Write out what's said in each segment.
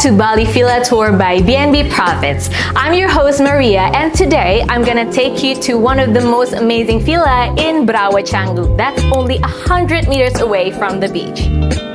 to Bali Villa Tour by BNB Profits. I'm your host Maria and today I'm gonna take you to one of the most amazing villa in Berawa Canggu that's only 100 meters away from the beach.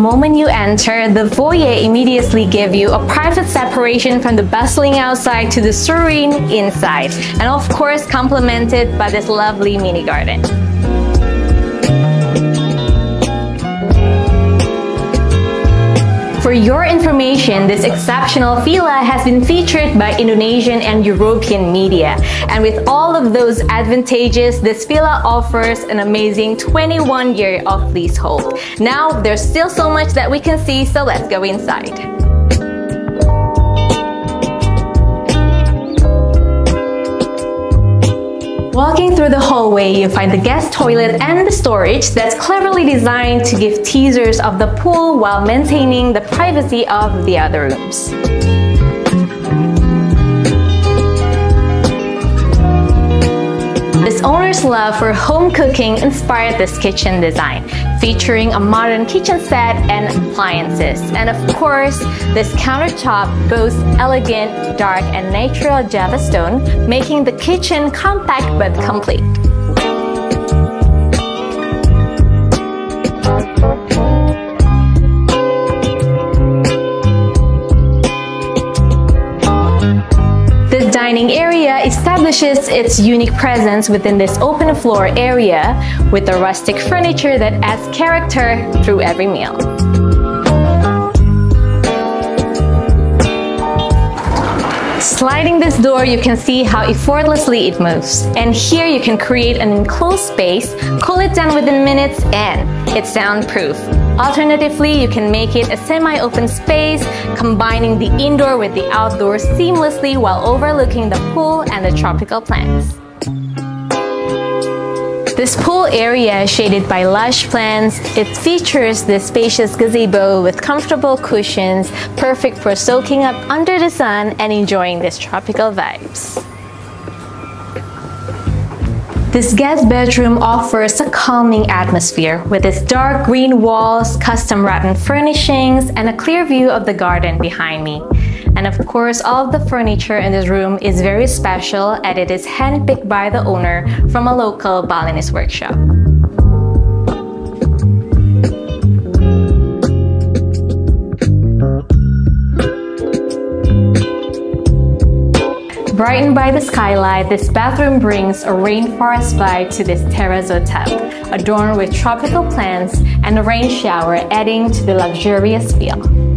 Moment you enter, the foyer immediately give you a private separation from the bustling outside to the serene inside, and of course complemented by this lovely mini garden. For your information, this exceptional villa has been featured by Indonesian and European media. And with all of those advantages, this villa offers an amazing 21 year of leasehold. Now, there's still so much that we can see, so let's go inside. Walking through the hallway, you find the guest toilet and the storage that's cleverly designed to give teasers of the pool while maintaining the privacy of the other rooms. Owner's love for home cooking inspired this kitchen design, featuring a modern kitchen set and appliances. And of course, this countertop boasts elegant, dark, and natural Java stone, making the kitchen compact but complete. Dining area establishes its unique presence within this open floor area with the rustic furniture that adds character through every meal. Sliding this door, you can see how effortlessly it moves. And here you can create an enclosed space, cool it down within minutes, and it's soundproof. Alternatively, you can make it a semi-open space, combining the indoor with the outdoor seamlessly while overlooking the pool and the tropical plants. This pool area is shaded by lush plants. It features the spacious gazebo with comfortable cushions, perfect for soaking up under the sun and enjoying these tropical vibes. This guest bedroom offers a calming atmosphere with its dark green walls, custom rattan furnishings, and a clear view of the garden behind me. And of course, all of the furniture in this room is very special and it is handpicked by the owner from a local Balinese workshop. Brightened by the skylight, this bathroom brings a rainforest vibe to this terrace hotel, adorned with tropical plants and a rain shower adding to the luxurious feel.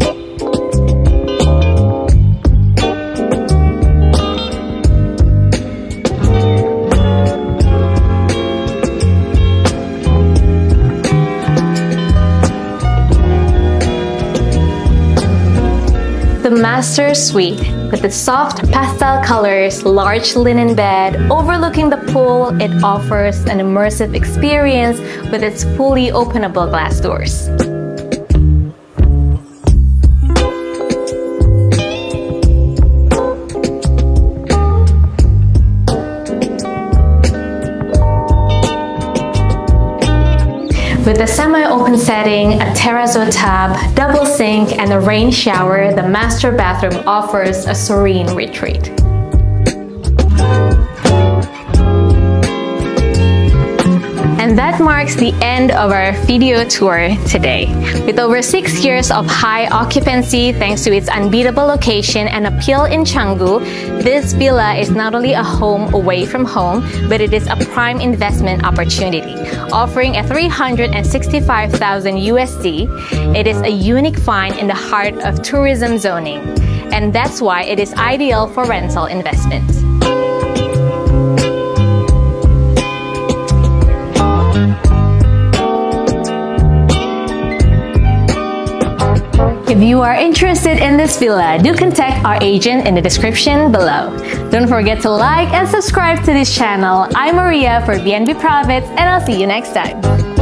The master suite with its soft pastel colors, large linen bed, overlooking the pool, it offers an immersive experience with its fully openable glass doors. With a semi-open setting, a terrazzo tub, double sink, and a rain shower, the master bathroom offers a serene retreat. And that marks the end of our video tour today. With over six years of high occupancy thanks to its unbeatable location and appeal in Canggu, this villa is not only a home away from home, but it is a prime investment opportunity. Offering a 365,000 USD, it is a unique find in the heart of tourism zoning. And that's why it is ideal for rental investments. If you are interested in this villa, do contact our agent in the description below. Don't forget to like and subscribe to this channel. I'm Maria for BNB Profits and I'll see you next time.